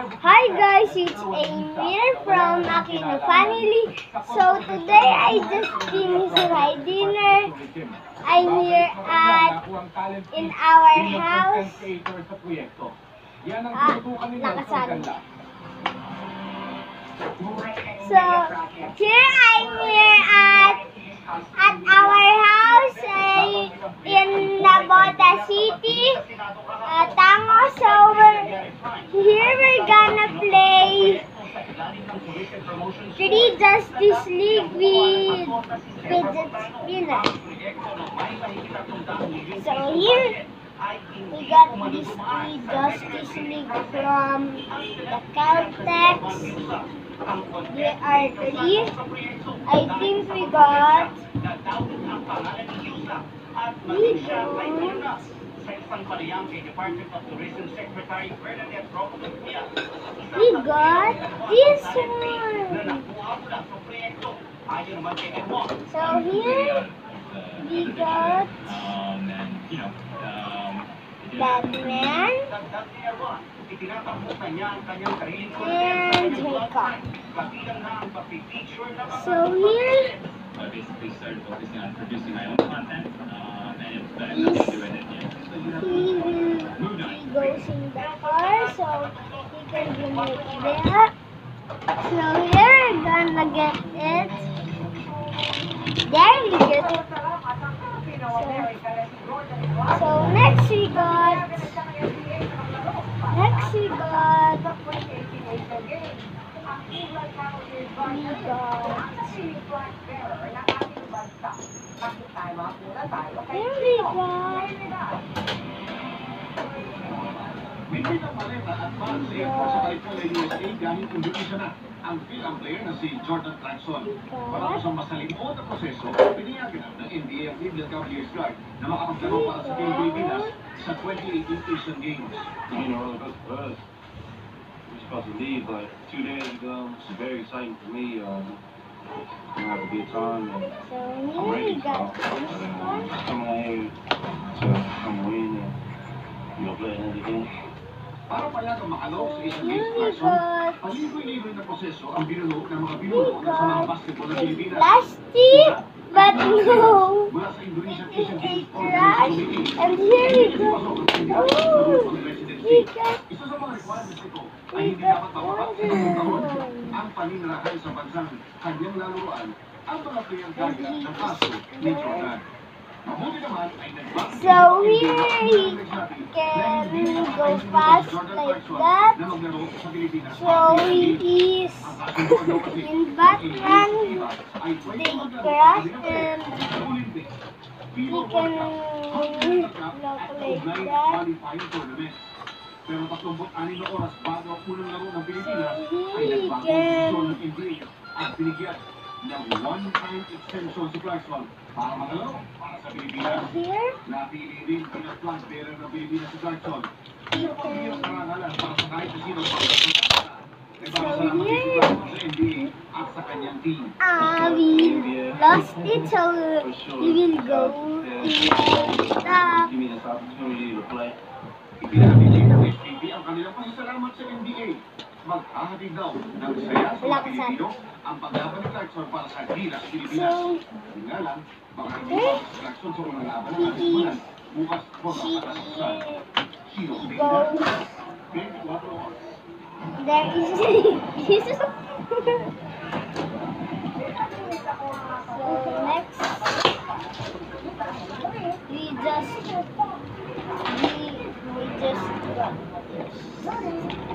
Hi guys, it's Amir from Aquino family. So today I just finished my dinner. I'm here at in our house. Ah, nakasali. So here I'm here at at our house Three Justice League with spinner. So here we got this three Justice League from the Caltex. There are three. I think we got we got we got this one. So here we got Batman and Jacob. So here I basically started focusing on producing my own content, um, and it's that I'm not doing it yet. he will he goes in the car so he can bring it there. So here we're gonna get it. There we it. So, so next we got next we got we got here we got Hindi ng California, USA gamit Indonesia ang bilang player na si Jordan Clarkson. Para sa masalimuot na proseso, piniyagan ng NBA ang Cleveland Cavaliers guard na makapaglaro para sa Team Pilipinas sa 2018 Asian Games. you supposed to leave like two days ago. It's very exciting for me. Um, I have a good time and I'm ready. Just coming out here to come win and you know play another game. Para payagang makalaw sa we Clarkson, got paligoy-ligoy na proseso ang binuno ng mga binuno ng sa mga basketball ng a Pilipinas. plastic but no Mula sa Indonesian it's Asian Games trash. And here we oh we got Isa sa mga requirements nito ay hindi dapat mawala sa isang taon ang paninirahan sa bansang kanyang laruan ang mga gaya ng kaso ni Jordan. So here he can go fast like that. So he is in Batman. They crash and he can look like that. Pero 36 na oras bago ang unang laro ng Pilipinas ay nagbago ang ng NBA at binigyan ng one-time extension si Clarkson para magalaro para sa Pilipinas. here Napili rin bilang flag bearer ng Pilipinas si Clarkson. he Ito ang iyong can karangalan para sa kahit na sino ang pagkakasama. May papasalamat here- si Clarkson sa NBA at sa kanyang team. ah we lost it so we will go in the top. Ipinamili ng SPP ang kanilang pasasalamat sa NBA. Maghahatid daw ng saya sa mga sa- Pilipino ang paglaban ni Clarkson para sa Gilas Pilipinas. So nga lang, baka hindi Eh? pa Clarkson sa unang laban ng ating bulan. Bukas po she sa katasasan. Sino he Tingnan? goes 24 oras. there is Jesus. so next we just we we just got this.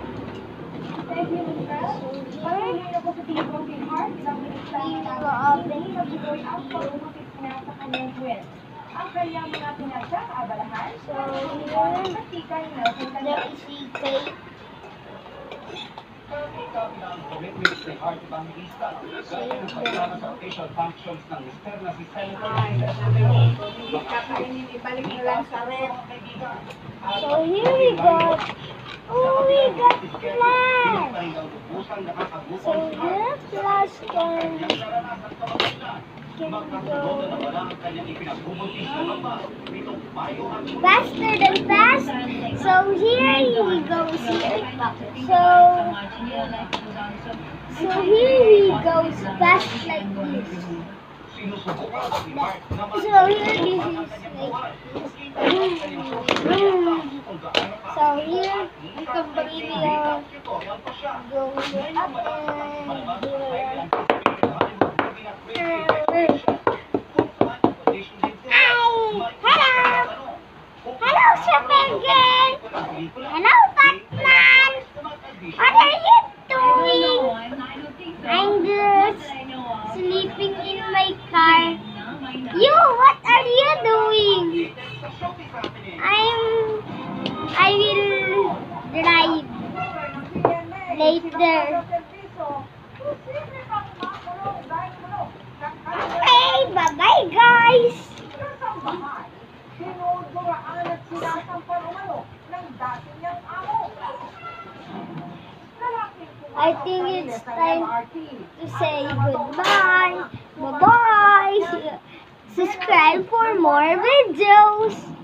Ang kaya mga pinagkakaabalahan, so hindi mo ang praktikan na kung kanya isigay. Commitment sa Heart Bangista nagkakaroon ng transportation functions ng external system. Ay, kakainin, ibalik na sa rep. So here we go. Oh we got flash. So here flash can can faster than fast. So here he goes here. So so here he goes fast like this. So here this is like this. So here the Campanilla goes up and here. Hello, Batman! What are you doing? I'm just sleeping in my car. You, what are you doing? Later. Okay, bye-bye, guys! Sinuduraan at sinasampal umano ng dati niyang amo. I think it's time to say goodbye. Bye-bye! Subscribe for more videos!